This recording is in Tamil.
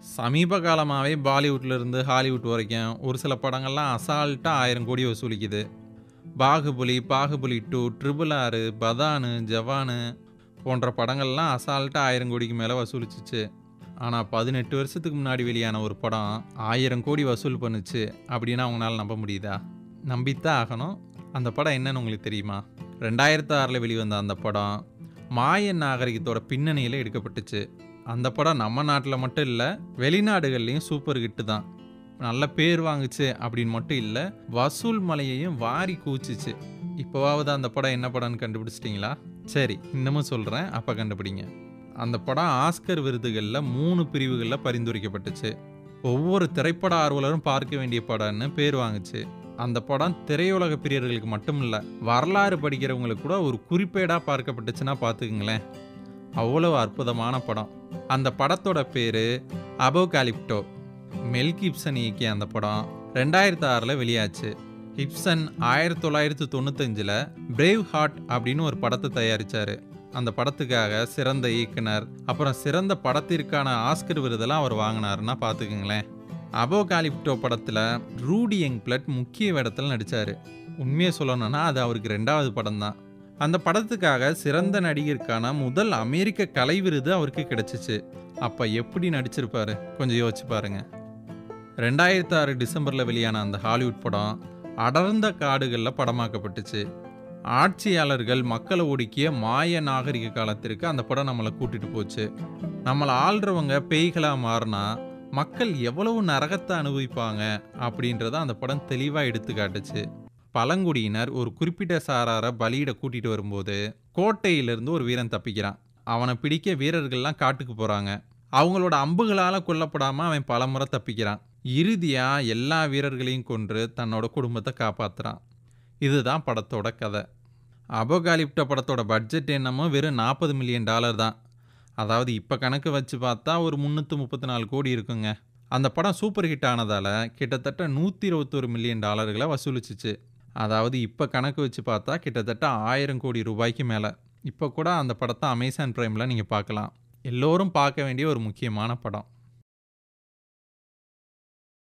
சமீப காலமாகவே பாலிவுட்லேருந்து ஹாலிவுட் வரைக்கும் ஒரு சில படங்கள்லாம் அசால்ட்டாக ஆயிரம் கோடி வசூலிக்குது. Baahubali, Baahubali two triple R Pathaan, Jawan போன்ற படங்கள்லாம் அசால்ட்டாக ஆயிரம் கோடிக்கு மேலே வசூலிச்சிச்சு ஆனால் பதினெட்டு வருஷத்துக்கு முன்னாடி வெளியான ஒரு படம் ஆயிரம் கோடி வசூல் பண்ணுச்சு அப்படின்னா அவங்களால நம்ப முடியுதா? நம்பித்தான் ஆகணும். அந்த படம் என்னன்னு உங்களுக்கு தெரியுமா? 2006ல வெளிவந்த அந்த படம் மாயன் நாகரிகத்தோட பின்னணியில் எடுக்கப்பட்டுச்சு. அந்த படம் நம்ம நாட்டில் மட்டும் இல்லை வெளிநாடுகள்லேயும் சூப்பர் ஹிட்டு தான். நல்ல பேர் வாங்குச்சு அப்படின்னு மட்டும் இல்லை வசூல் மலையையும் வாரி கூச்சிச்சு இப்போவாவது அந்த படம் என்ன படம்னு கண்டுபிடிச்சிட்டிங்களா சரி, இன்னமும் சொல்கிறேன் அப்போ கண்டுபிடிங்க. அந்த படம் ஆஸ்கர் விருதுகளில் மூணு பிரிவுகளில் பரிந்துரைக்கப்பட்டுச்சு. ஒவ்வொரு திரைப்பட ஆர்வலரும் பார்க்க வேண்டிய படம்னு பேர் வாங்குச்சு. அந்த படம் திரையுலக பிரியர்களுக்கு மட்டும் இல்லை வரலாறு படிக்கிறவங்களுக்கு கூட ஒரு குறிப்பேடாக பார்க்கப்பட்டுச்சுன்னா பார்த்துக்குங்களேன். அவ்வளவு அற்புதமான படம். அந்த படத்தோட பேரு அபோகாலிப்டோ. மெல் கிப்சன் இயக்கிய அந்த படம் 2006ல வெளியாச்சு. கிப்சன் 1995ல பிரேவ் ஹார்ட் அப்படின்னு ஒரு படத்தை தயாரித்தார் அந்த படத்துக்காக சிறந்த இயக்குனர், அப்புறம் சிறந்த படத்திற்கான ஆஸ்கர் விருதெல்லாம் அவர் வாங்கினாருன்னா பார்த்துக்குங்களேன். அபோகாலிப்டோ படத்தில் ரூடி யங்க்பிளட் முக்கிய இடத்துல நடித்தார் உண்மையை சொல்லணும்னா அது அவருக்கு ரெண்டாவது படம் தான். அந்த படத்துக்காக சிறந்த நடிகருக்கான முதல் அமெரிக்க கலை விருது அவருக்கு கிடைச்சிச்சு. அப்போ எப்படி நடிச்சிருப்பாரு? கொஞ்சம் யோசிச்சு பாருங்க. ரெண்டாயிரத்து ஆறு டிசம்பரில் வெளியான அந்த ஹாலிவுட் படம் அடர்ந்த காடுகளில் படமாக்கப்பட்டுச்சு. ஆட்சியாளர்கள் மக்களை ஒடுக்கிய மாய நாகரிக காலத்திற்கு அந்த படம் நம்மளை கூட்டிட்டு போச்சு. நம்மளை ஆள்றவங்க பேய்களாக மாறினா மக்கள் எவ்வளவு நரகத்தை அனுபவிப்பாங்க அப்படின்றத அந்த படம் தெளிவாக எடுத்து காட்டுச்சு. பழங்குடியினர் ஒரு குறிப்பிட்ட சாராரை பலியிட கூட்டிட்டு வரும்போது கோட்டையிலிருந்து ஒரு வீரன் தப்பிக்கிறான். அவனை பிடிக்க வீரர்கள்லாம் காட்டுக்கு போறாங்க. அவங்களோட அம்புகளால கொல்லப்படாம அவன் பலமுறை தப்பிக்கிறான். இறுதியா எல்லா வீரர்களையும் கொன்று தன்னோட குடும்பத்தை காப்பாத்துறான். இதுதான் படத்தோட கதை. அபோகாலிப்டோ படத்தோட பட்ஜெட் என்னமோ வெறும் 40 மில்லியன் டாலர் தான். அதாவது இப்போ கணக்கு வச்சு பார்த்தா ஒரு 334 கோடி இருக்குங்க. அந்த படம் சூப்பர் ஹிட் ஆனதால் கிட்டத்தட்ட 121 மில்லியன் டாலர்களை வசூலிச்சுச்சு. அதாவது இப்போ கணக்கு வச்சு பார்த்தா கிட்டத்தட்ட ஆயிரம் கோடி ரூபாய்க்கு மேலே இப்போ கூட அந்த படத்தை அமேசான் ப்ரைமில் நீங்கள் பார்க்கலாம். எல்லோரும் பார்க்க வேண்டிய ஒரு முக்கியமான படம்.